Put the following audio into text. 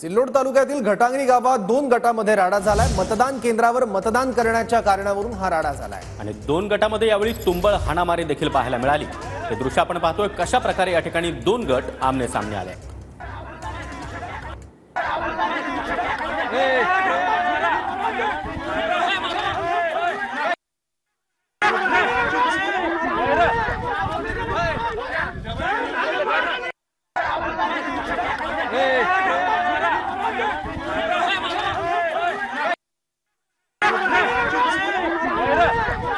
सिल्लोड तालुक्यातील घटांगणी गावात दोन गटामध्ये राडा झालाय. मतदान केंद्रावर मतदान करण्याच्या कारणावरून हा राडा झालाय. आणि दोन गटामध्ये यावेळी तुंबळ हाणामारी देखील पाहायला मिळाली. हे दृश्य आपण पाहतोय कशा प्रकारे या ठिकाणी दोन गट आमने सामने आले. Yeah.